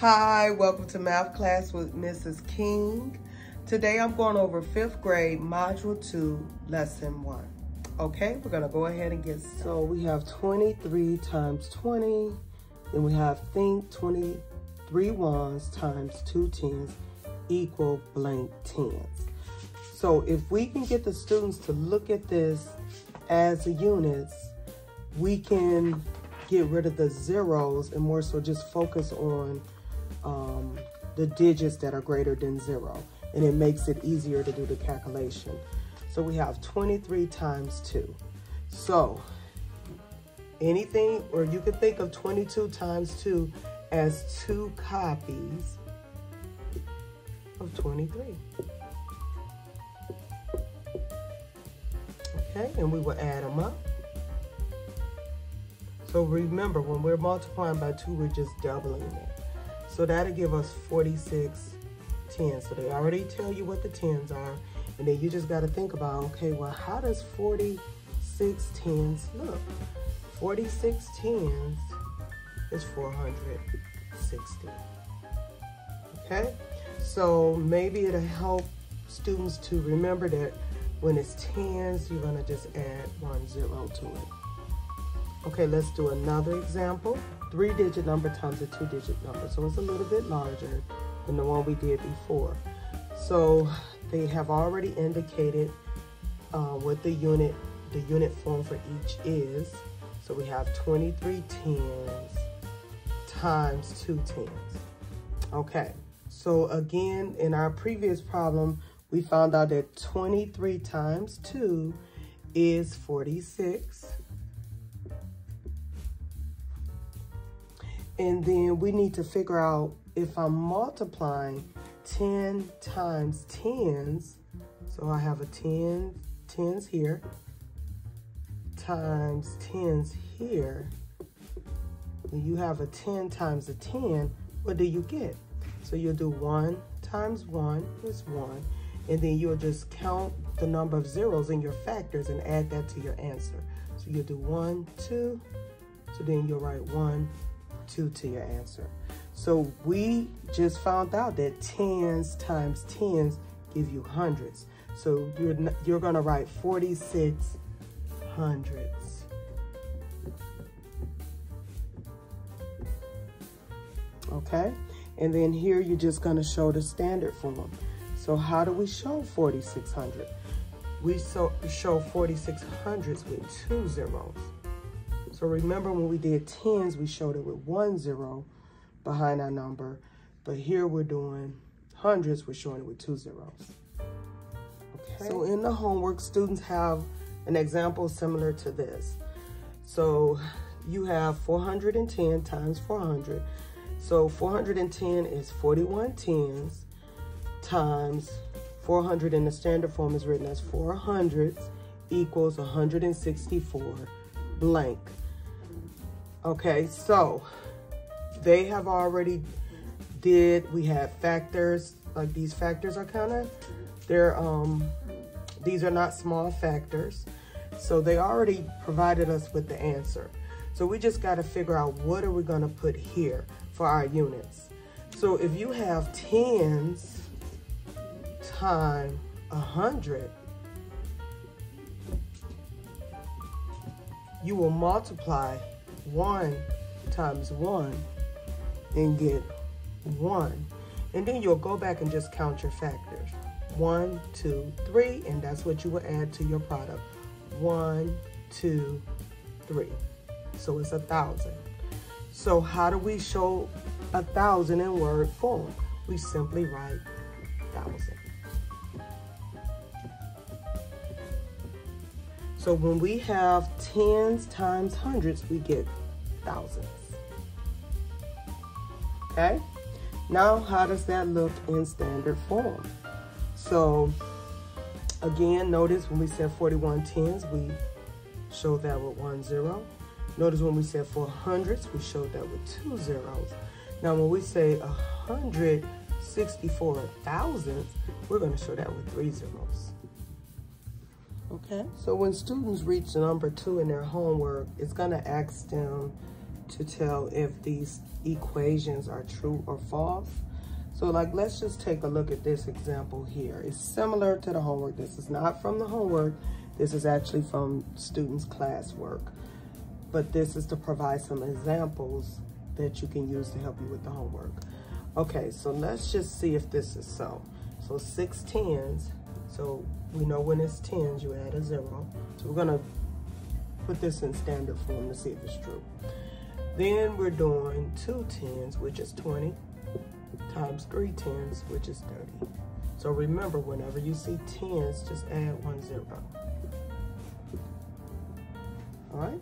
Hi, welcome to math class with Mrs. King. Today I'm going over fifth grade module two, lesson one. Okay, we're gonna go ahead and get started. So we have 23 times 20, then we have think 23 ones times two tens equal blank tens. So if we can get the students to look at this as a units, we can get rid of the zeros and more so just focus on um, the digits that are greater than zero. And it makes it easier to do the calculation. So we have 23 times 2. So anything, or you can think of 22 times 2 as two copies of 23. Okay, and we will add them up. So remember, when we're multiplying by 2, we're just doubling it. So that'll give us 46 tens. So they already tell you what the tens are. And then you just got to think about, okay, well, how does 46 tens look? 46 tens is 460. Okay? So maybe it'll help students to remember that when it's tens, you're going to just add one zero to it. Okay, let's do another example. Three-digit number times a two-digit number. So it's a little bit larger than the one we did before. So they have already indicated uh, what the unit, the unit form for each is. So we have 23 tens times two tens. Okay, so again, in our previous problem, we found out that 23 times 2 is 46. And then we need to figure out if I'm multiplying 10 times 10s, so I have a 10, 10s here, times 10s here, when you have a 10 times a 10, what do you get? So you'll do 1 times 1 is 1, and then you'll just count the number of zeros in your factors and add that to your answer. So you'll do 1, 2, so then you'll write 1, 2 to your answer. So we just found out that tens times tens give you hundreds. So you're, you're gonna write 46 hundreds. Okay, and then here you're just gonna show the standard form. So how do we show 4600? We so, show 4600s with two zeros. So remember when we did tens, we showed it with one zero behind our number. But here we're doing hundreds, we're showing it with two zeros. Okay. So in the homework, students have an example similar to this. So you have 410 times 400. So 410 is 41 tens times 400 in the standard form is written as 400 equals 164 blank. Okay, so they have already did, we have factors, like these factors are kind of, they're, um, these are not small factors. So they already provided us with the answer. So we just got to figure out what are we going to put here for our units. So if you have tens times a hundred, you will multiply 1 times 1 and get 1. And then you'll go back and just count your factors. 1, 2, 3, and that's what you will add to your product. 1, 2, 3. So it's a 1,000. So how do we show a 1,000 in word form? We simply write 1,000. So when we have tens times hundreds, we get thousands. Okay? Now, how does that look in standard form? So, again, notice when we said 41 tens, we showed that with one zero. Notice when we said 400s, we showed that with two zeros. Now, when we say 164 thousandths, we're going to show that with three zeros. Okay, so when students reach number two in their homework, it's gonna ask them to tell if these equations are true or false. So like, let's just take a look at this example here. It's similar to the homework. This is not from the homework. This is actually from students' classwork. But this is to provide some examples that you can use to help you with the homework. Okay, so let's just see if this is so. So six tens, so we know when it's tens, you add a zero. So we're gonna put this in standard form to see if it's true. Then we're doing two tens, which is 20, times three tens, which is 30. So remember, whenever you see tens, just add one zero. All right?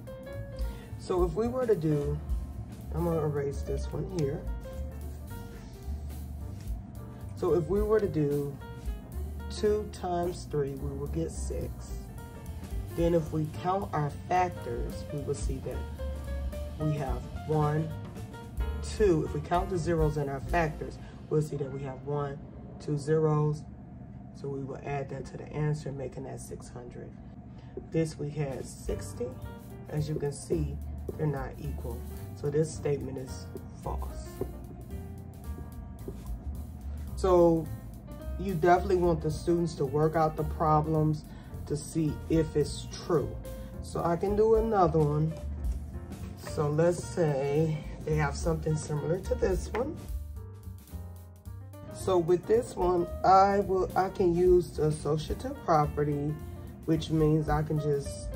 So if we were to do, I'm gonna erase this one here. So if we were to do two times three, we will get six. Then if we count our factors, we will see that we have one, two. If we count the zeros in our factors, we'll see that we have one, two zeros. So we will add that to the answer, making that 600. This we had 60. As you can see, they're not equal. So this statement is false. So you definitely want the students to work out the problems to see if it's true. So I can do another one. So let's say they have something similar to this one. So with this one, I will I can use the associative property, which means I can just,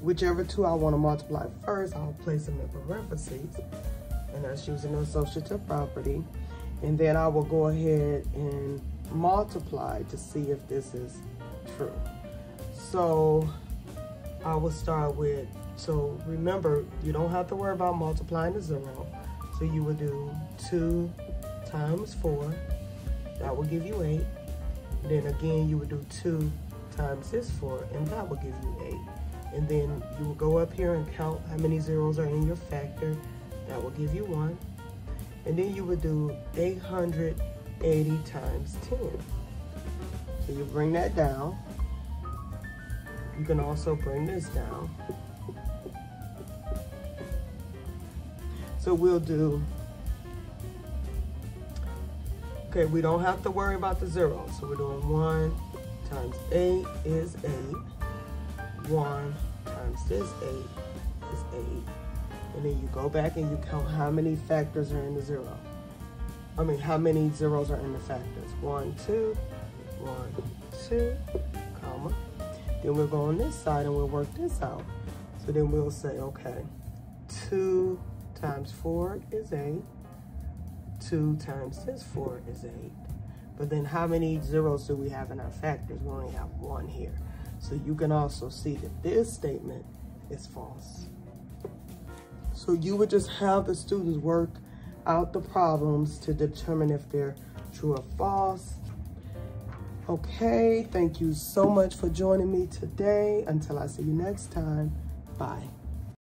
whichever two I want to multiply first, I'll place them in parentheses. And that's using the associative property. And then I will go ahead and multiply to see if this is true. So I will start with, so remember, you don't have to worry about multiplying the zero. So you would do two times four, that will give you eight. Then again, you would do two times this four, and that will give you eight. And then you will go up here and count how many zeros are in your factor. That will give you one. And then you would do 880 times 10. So you bring that down. You can also bring this down. So we'll do, okay, we don't have to worry about the zero. So we're doing one times eight is eight. One times this eight is eight. And then you go back and you count how many factors are in the zero. I mean, how many zeros are in the factors. One, two, one, two, comma. Then we'll go on this side and we'll work this out. So then we'll say, okay, two times four is eight. Two times this four is eight. But then how many zeros do we have in our factors? We only have one here. So you can also see that this statement is false. So you would just have the students work out the problems to determine if they're true or false. Okay, thank you so much for joining me today. Until I see you next time, bye.